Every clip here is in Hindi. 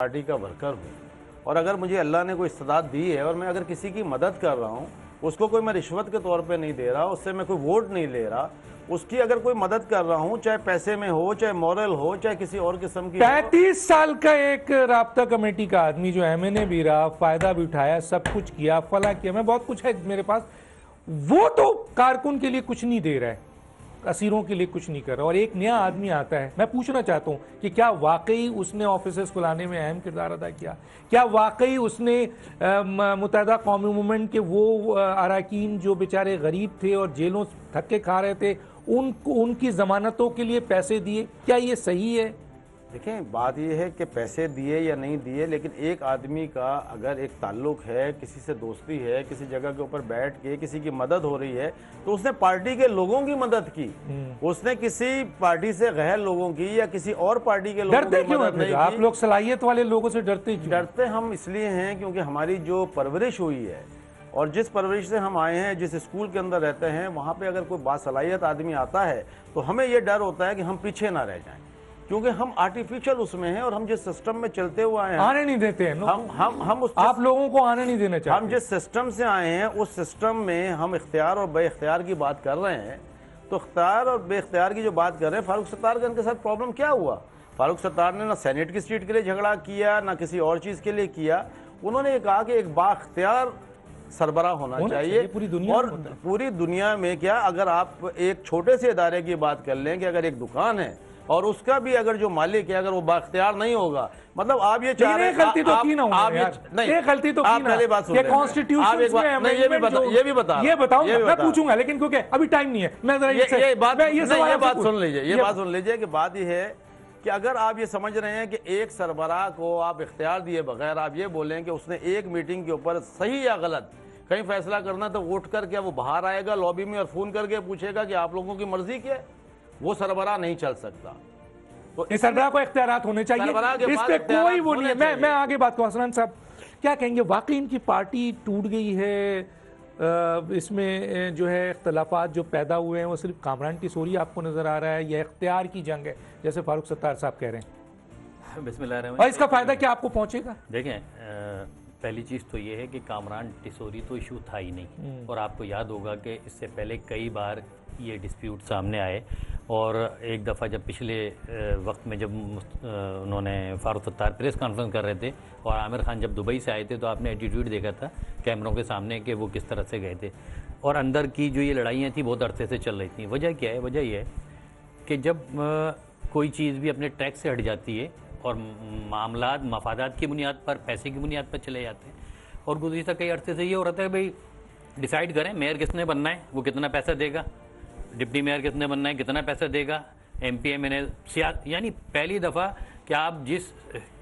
पार्टी का वर्कर हूँ। और अगर मुझे अल्लाह ने कोई इस्तेदाद दी है और मैं अगर किसी की मदद कर रहा हूँ, उसको कोई मैं रिश्वत के तौर पे नहीं दे रहा, उससे मैं कोई वोट नहीं ले रहा, उसकी अगर कोई मदद कर रहा हूँ, चाहे पैसे में हो, चाहे मॉरल हो, चाहे किसी और किस्म की पैंतीस साल का एक राबता कमेटी का आदमी जो एमएनए भी रहा, फ़ायदा भी उठाया, सब कुछ किया, फला किया, मैं बहुत कुछ है मेरे पास। वो तो कारकुन के लिए कुछ नहीं दे रहा है। असीरों के लिए कुछ नहीं कर रहा। और एक नया आदमी आता है। मैं पूछना चाहता हूँ कि क्या वाकई उसने ऑफ़िस खुलाने में अहम किरदार अदा किया? क्या वाकई उसने मुतहदा कौमी मूवमेंट के वो अरकान जो बेचारे गरीब थे और जेलों थके खा रहे थे, उन, उनकी जमानतों के लिए पैसे दिए? क्या ये सही है? देखें बात यह है कि पैसे दिए या नहीं दिए लेकिन एक आदमी का अगर एक ताल्लुक है किसी से दोस्ती है किसी जगह के ऊपर बैठ के किसी की मदद हो रही है तो उसने पार्टी के लोगों की मदद की। हम्म। उसने किसी पार्टी से गैर लोगों की या किसी और पार्टी के लोगों की मदद नहीं आप लोग सलाहियत वाले लोगों से डरते डरते हम इसलिए हैं क्योंकि हमारी जो परवरिश हुई है और जिस परवरिश से हम आए हैं जिस स्कूल के अंदर रहते हैं वहाँ पे अगर कोई बासलाहियत आदमी आता है तो हमें ये डर होता है कि हम पीछे ना रह जाएँ। क्योंकि हम आर्टिफिशियल उसमें हैं और हम जिस सिस्टम में चलते हुए आए हैं आने नहीं देते हैं हम हम हम उस आप लोगों को आने नहीं देना चाहिए हम जिस सिस्टम से आए हैं उस सिस्टम में हम इख्तियार और बे इख्तियार की बात कर रहे हैं। तो इख्तियार और बेख्तियार की जो बात कर रहे हैं फारूक सत्तार के साथ प्रॉब्लम क्या हुआ? फारूक सत्तार ने ना सेनेट की सीट के लिए झगड़ा किया ना किसी और चीज़ के लिए किया। उन्होंने ये कहा कि एक बाख्तियार सरबरा होना, चाहिए पूरी दुनिया और पूरी दुनिया में क्या अगर आप एक छोटे से इदारे की बात कर लें कि अगर एक दुकान है और उसका भी अगर जो मालिक है अगर वो बाख्तियार नहीं होगा मतलब आप ये चाह रहे हैं गलती तो की ना आप नहीं गलती तो आप पहले बात सुन कॉन्स्टिट्यूशन ये भी बता ये भी बता ये बताओ मैं पूछूँगा लेकिन क्योंकि अभी टाइम नहीं है। मैं जरा ये बात ये बात सुन लीजिए ये बात सुन लीजिए कि बात ये है कि अगर आप ये समझ रहे हैं कि एक सरबराह को आप इख्तियार दिए बगैर आप ये बोलें कि उसने एक मीटिंग के ऊपर सही या गलत कहीं फैसला करना तो उठ कर क्या वो बाहर आएगा लॉबी में और फ़ोन करके पूछेगा कि आप लोगों की मर्ज़ी क्या है? वो सरबरा नहीं चल सकता। तो इस सरबरा को इख्तियार होने चाहिए। इस पे कोई वो नहीं है। मैं मैं आगे बात करूँ हसनैन साहब। क्या कहेंगे वाकई इनकी पार्टी टूट गई है? इसमें जो है इख्तलाफात जो पैदा हुए हैं वो सिर्फ़ कामरान की सोरी आपको नज़र आ रहा है या इख्तियार की जंग है? जैसे फारूक सत्तार साहब कह रहे हैं। बिस्मिल्लाह और इसका फ़ायदा क्या आपको पहुंचेगा? देखें पहली चीज़ तो ये है कि कामरान टिसोरी तो इशू था ही नहीं। हम्म। और आपको याद होगा कि इससे पहले कई बार ये डिस्प्यूट सामने आए। और एक दफ़ा जब पिछले वक्त में जब उन्होंने फारूक सत्तार प्रेस कॉन्फ्रेंस कर रहे थे और आमिर खान जब दुबई से आए थे तो आपने एटीट्यूड देखा था कैमरों के सामने कि वो किस तरह से गए थे। और अंदर की जो ये लड़ाइयाँ थी बहुत अरसे से चल रही थी। वजह क्या है? वजह यह है कि जब कोई चीज़ भी अपने टैक्स से हट जाती है और मामला मफादात की बुनियाद पर, पैसे की बुनियाद पर चले जाते हैं और गुजशत कई अरसे से ये हो रहा था भाई डिसाइड करें, मेयर किसने बनना है, वो कितना पैसा देगा? डिप्टी मेयर कितने बनना है, कितना पैसा देगा? एम पी एम एन यानी पहली दफ़ा कि आप जिस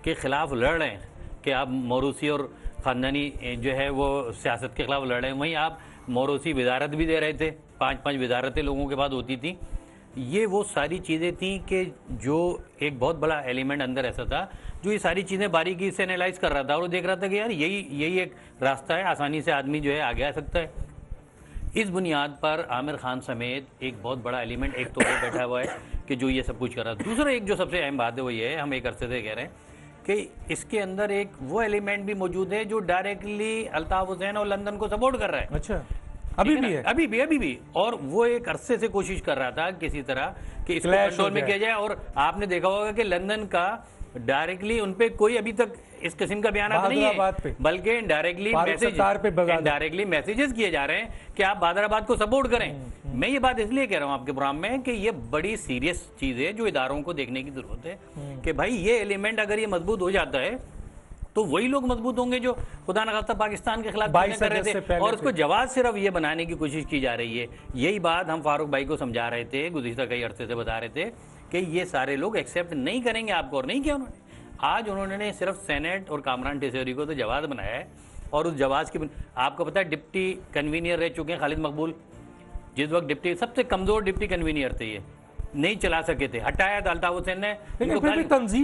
के ख़िलाफ़ लड़ रहे हैं, कि आप मौरूसी और ख़ानदानी जो है वो सियासत के ख़िलाफ़ लड़ रहे हैं, वहीं आप मौरूसी वजारत भी दे रहे थे। पाँच पाँच वजारतें लोगों के बाद होती थी। ये वो सारी चीज़ें थी कि जो एक बहुत बड़ा एलिमेंट अंदर ऐसा था, जो ये सारी चीज़ें बारीकी से एनालाइज कर रहा था और वो देख रहा था कि यार यही यही एक रास्ता है, आसानी से आदमी जो है आगे आ सकता है। इस बुनियाद पर आमिर खान समेत एक बहुत बड़ा एलिमेंट एक तो वो बैठा हुआ है कि जो ये सब कुछ कर रहा है। दूसरा एक जो सबसे अहम बात है वो ये है हम एक अरसे से कह रहे हैं कि इसके अंदर एक वो एलिमेंट भी मौजूद है जो डायरेक्टली अल्ताफ हुसैन और लंदन को सपोर्ट कर रहा है। अच्छा अभी भी है? अभी भी अभी भी। और वो एक अरसे से कोशिश कर रहा था किसी तरह कि इसको कंट्रोल में किया जाए। और आपने देखा होगा कि लंदन का डायरेक्टली उनपे कोई अभी तक इस किस्म का बयान नहीं है। बल्कि डायरेक्टली मैसेज डायरेक्टली मैसेजेस किए जा रहे हैं कि आप बादराबाद को सपोर्ट करें। हम्म, हम्म। मैं ये बात इसलिए कह रहा हूँ आपके प्रोग्राम में कि ये बड़ी सीरियस चीज़ है जो इदारों को देखने की ज़रूरत है हम्म। कि भाई ये एलिमेंट अगर ये मज़बूत हो जाता है तो वही लोग मज़बूत होंगे जो खुदा न खास्ता पाकिस्तान के खिलाफ कर रहे थे। और उसको जवाब सिर्फ़ ये बनाने की कोशिश की जा रही है। यही बात हम फारूक भाई को समझा रहे थे गुजशत कई अरसे से बता रहे थे कि ये सारे लोग एक्सेप्ट नहीं करेंगे आपको और नहीं किया उन्होंने। आज उन्होंने सिर्फ़ सेनेट और कामरान टेसोरी को तो जवाब बनाया है और उस जवाब की आपको पता है डिप्टी कन्वीनियर रह चुके हैं खालिद मकबूल। जिस वक्त डिप्टी सबसे कमज़ोर डिप्टी कन्वीनियर थे ये। नहीं चला सके थे। हटाया था अल्ताफ हुसैन ने। तंजीम